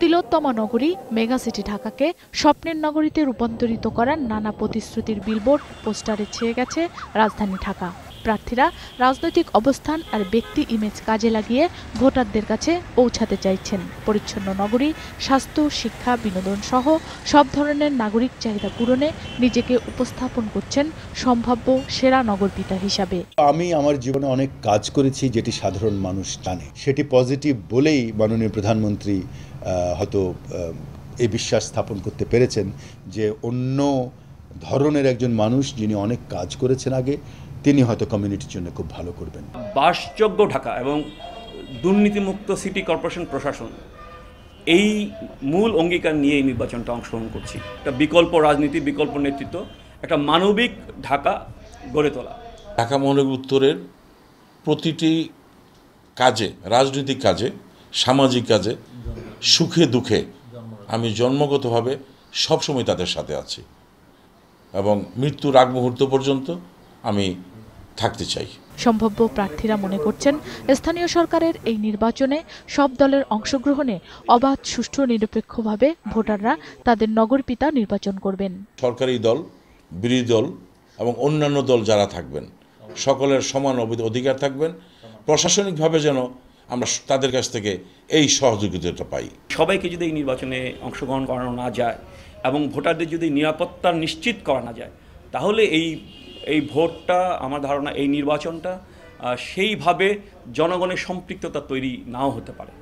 তিলোত্তমা নগরী mega city ঢাকাকে স্বপ্নের নগরীতে রূপান্তরিত করার নানা প্রতিশ্রুতির বিলবোর্ড, পোস্টারে ছেয়ে গেছে রাজধানী ঢাকা। প্রার্থীরা রাজনৈতিক অবস্থান আর ব্যক্তি ইমেজ কাজে লাগিয়ে ভোটারদের কাছে পৌঁছাতে চাইছেন। পরিচ্ছন্ন নগরী, স্বাস্থ্য, শিক্ষা, বিনোদন সহ সব ধরনের নাগরিক চাহিদা পূরণে নিজেকে উপস্থাপন করছেন সম্ভাব্য সেরা নগরপিতা হিসাবে। আমি আমার জীবনে অনেক কাজ করেছি যেটি সাধারণ মানুষ জানে। সেটি পজিটিভ বলেই মাননীয় প্রধানমন্ত্রী হয়তো এই বিশ্বাস স্থাপন করতে পেরেছেন যে অন্য ধরনের একজন মানুষ যিনি অনেক কাজ করেছেন আগে তিনি হয়তো কমিউনিটির জন্য খুব ভালো করবেন। বাসযোগ্য ঢাকা এবং দুর্নীতিমুক্ত সিটি কর্পোরেশন প্রশাসন এই মূল অঙ্গীকার নিয়ে এই নির্বাচনটা অংশগ্রহণ করছি। একটা বিকল্প রাজনীতি বিকল্প নেতৃত্ব একটা মানবিক ঢাকা গড়ে তোলা। ঢাকা মহানগর উত্তরের প্রতিটি কাজে রাজনৈতিক কাজে সামাজিক কাজে সুখে দুঃখে আমি জন্মগতভাবে সবসময় তাদের সাথে আছি। এবং মৃত্যুর আগ মুহূর্ত পর্যন্ত আমি থাকতে চাই। সম্ভাব্য প্রার্থীরা মনে করছেন স্থানীয় সরকারের এই নির্বাচনে সব দলের অংশগ্রহণে অবাধ সুষ্ঠু নিরপেক্ষভাবে ভোটাররা তাদের নগরপিতা নির্বাচন করবেন। সরকারি দল বিরোধী দল এবং অন্যান্য দল যারা থাকবেন সকলের সমান অধিকার থাকবেন। প্রশাসনিকভাবে যেন আমরা তাদের কাছ থেকে এই সহযোগিতাটা পাই। সবাইকে যদি এই নির্বাচনে অংশগ্রহণ করানো না যায় এবং ভোটারদের যদি নিরাপত্তা নিশ্চিত করা না যায় তাহলে এই এই ভোটটা আমার ধারণা এই নির্বাচনটা সেইভাবে জনগণের সম্পৃক্ততা তৈরি নাও হতে পারে।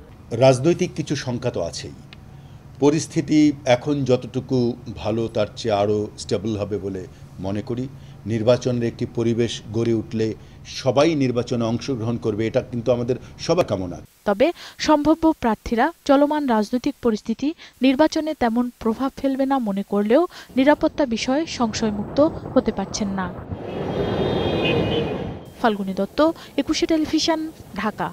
রাজনৈতিক কিছু সংখ্যা তো আছেই। পরিস্থিতি এখন যতটুকু ভালো তার চেয়ে আরও স্টেবল হবে বলে মনে করি। নির্বাচনের একটি পরিবেশ গড়ে উঠলে সবাই নির্বাচনে অংশগ্রহণ করবে এটা কিন্তু আমাদের সবার কামনা। তবে সম্ভাব্য প্রার্থীরা চলমান রাজনৈতিক পরিস্থিতি নির্বাচনে তেমন প্রভাব ফেলবে না মনে করলেও নিরাপত্তা বিষয়ে সংশয়মুক্ত হতে পারছেন না। ফাল্গুনী দত্ত একুশে টেলিভিশন ঢাকা।